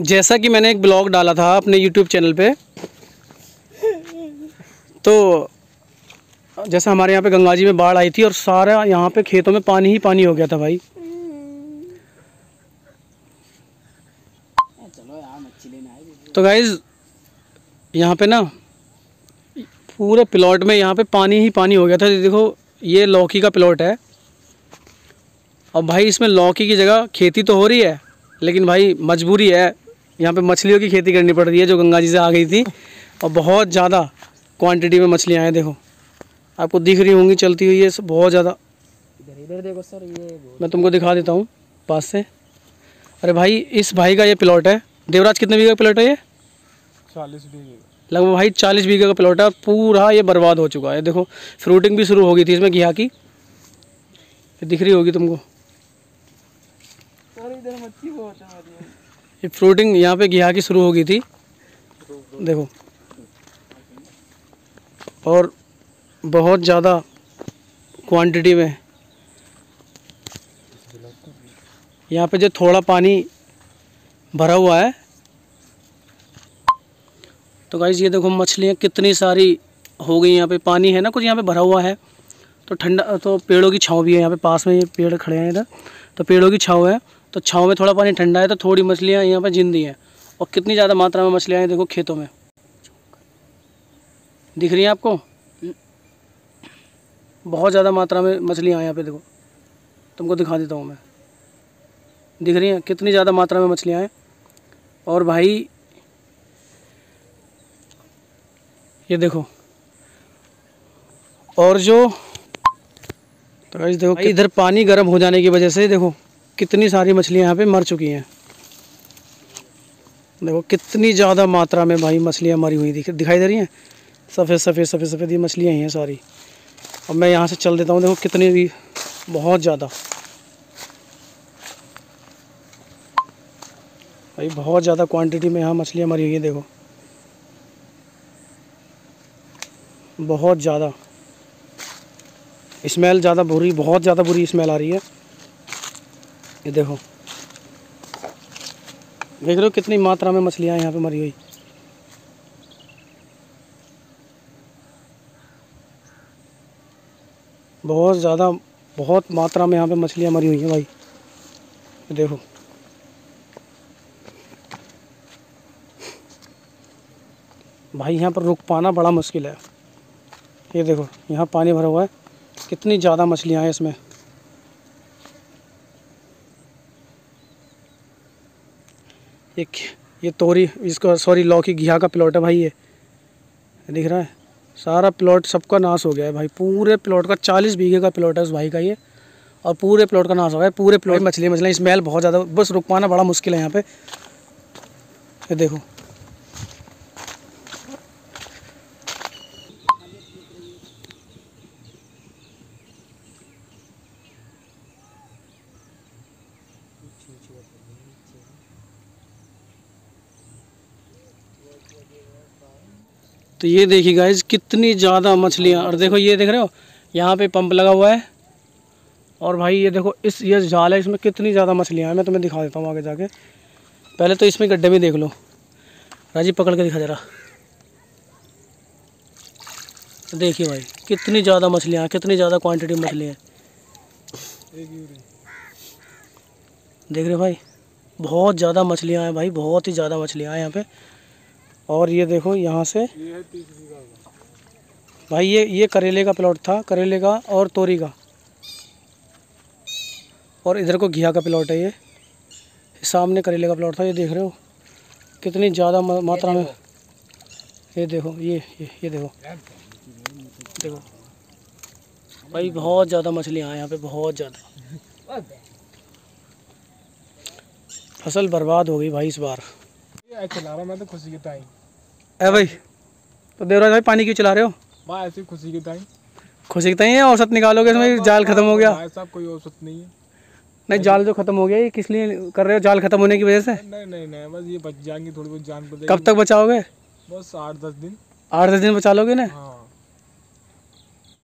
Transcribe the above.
जैसा कि मैंने एक ब्लॉग डाला था अपने यूट्यूब चैनल पे तो जैसा हमारे यहाँ पे गंगा जी में बाढ़ आई थी और सारा यहाँ पे खेतों में पानी ही पानी हो गया था भाई। तो गाइज़ यहाँ पे ना, पूरे प्लॉट में यहाँ पे पानी ही पानी हो गया था। देखो, ये लौकी का प्लॉट है। और भाई इसमें लौकी की जगह खेती तो हो रही है, लेकिन भाई मजबूरी है। यहाँ पे मछलियों की खेती करनी पड़ रही है जो गंगा जी से आ गई थी। और बहुत ज़्यादा क्वांटिटी में मछलियाँ हैं देखो। आपको दिख रही होंगी चलती हुई है बहुत ज़्यादा। इधर इधर देखो सर ये मैं तुमको दिखा देता हूँ पास से। अरे भाई इस भाई का ये प्लॉट है। देवराज कितने बीघे का प्लॉट है ये? चालीस बीघे। लगभग भाई चालीस बीघे का प्लॉट है। पूरा ये बर्बाद हो चुका है। देखो फ्रूटिंग भी शुरू हो गई थी इसमें घिया की। दिख रही होगी तुमको। ये फ्रूटिंग यहाँ पे घिया की शुरू हो गई थी। देखो। और बहुत ज़्यादा क्वांटिटी में यहाँ पे जो थोड़ा पानी भरा हुआ है। तो गाइज़ ये देखो मछलियाँ कितनी सारी हो गई यहाँ पे। पानी है ना कुछ यहाँ पे भरा हुआ है। तो ठंडा तो पेड़ों की छाँव भी है यहाँ पे। पास में ये पेड़ खड़े हैं इधर। तो पेड़ों की छाँव है। तो छाँव में थोड़ा पानी ठंडा है तो थोड़ी मछलियाँ यहाँ पर जिंदी हैं। और कितनी ज़्यादा मात्रा में मछलियाँ हैं देखो खेतों में। दिख रही हैं आपको? बहुत ज़्यादा मात्रा में मछलियाँ हैं यहाँ पे देखो। तुमको दिखा देता हूँ मैं। दिख रही हैं? कितनी ज़्यादा मात्रा में मछलियाँ हैं? और भाई ये देखो। और जो तो देखो इधर पानी गर्म हो जाने की वजह से देखो। कितनी सारी मछलियाँ यहाँ पे मर चुकी हैं। देखो, कितनी ज़्यादा मात्रा में भाई मछलियाँ मरी हुई दिख, दिखाई दे रही हैं? सफ़ेद सफ़ेद सफ़ेद सफ़ेद ये मछलियाँ ही हैं सारी। अब मैं यहाँ से चल देता हूँ, देखो कितनी भी, बहुत ज़्यादा। भाई, बहुत ज़्यादा क्वांटिटी में यहाँ मछलियाँ मरी हुई हैं, देखो। बहुत ज़्यादा। स्मेल ज़्यादा बुरी, बहुत ज़्यादा बुरी स्मेल आ रही है। ये देखो। देख रहे हो कितनी मात्रा में मछलियाँ यहाँ पे मरी हुई। बहुत ज़्यादा, बहुत मात्रा में यहाँ पे मछलियाँ मरी हुई हैं भाई। ये देखो। भाई यहाँ पर रुक पाना बड़ा मुश्किल है। ये देखो, यहाँ पानी भरा हुआ है। कितनी ज़्यादा मछलियाँ हैं इसमें। एक ये तोरी, इसका सॉरी लौकी, घिया का प्लॉट है भाई ये। दिख रहा है? सारा प्लॉट सबका नाश हो गया है भाई। पूरे प्लॉट का चालीस बीघे का प्लॉट है उस भाई का ये। और पूरे प्लॉट का नाश हो गया है। पूरे प्लॉट मछली मछलियाँ स्मेल बहुत ज़्यादा बस रुक पाना बड़ा मुश्किल है यहाँ पे। ये देखो। तो ये देखिए गाइज़ कितनी ज़्यादा मछलियाँ। और देखो ये देख रहे हो, यहाँ पे पंप लगा हुआ है। और भाई ये देखो, इस, ये जाल है, इसमें कितनी ज़्यादा मछलियाँ हैं। मैं तुम्हें दिखा देता हूँ आगे जाके। पहले तो इसमें गड्ढे में देख लो। राजीव पकड़ के दिखा जरा। देखिए भाई, कितनी ज़्यादा मछलियाँ हैं, कितनी ज़्यादा क्वांटिटी में मछली देख रहे हो भाई, बहुत ज़्यादा मछलियाँ हैं भाई, बहुत ही ज़्यादा मछलियाँ हैं यहाँ पे। और ये देखो यहाँ से। भाई ये ये करेले का प्लॉट था, करेले का और तोरी का। और इधर को घिया का प्लॉट है ये। सामने करेले का प्लॉट था, ये देख रहे हो? कितनी ज़्यादा मात्रा में। ये देखो, ये ये ये देखो। देखो। भाई बहुत ज़्यादा मछलियाँ हैं यहाँ पे, बहुत ज़्यादा। फ़सल बर्बाद हो गई भाई इस बार। चला रहा मैं तो खुशी की टाइम ए भाई तो देवराज भाई पानी क्यों चला रहे हो? भाई ऐसी खुशी की टाइम खुशी की है औसत निकालोगे इसमें? जाल खत्म हो गया। भाई साहब कोई औसत नहीं है। नहीं जाल जो खत्म हो गया ये किस लिए कर रहे हो? जाल खत्म होने की वजह से? नहीं नहीं नहीं बस ये बच जाएँगे थोड़ी बहुत जान पड़ कब तक बचाओगे? बस आठ दस दिन। आठ दस दिन बचा लोगे ना हाँ।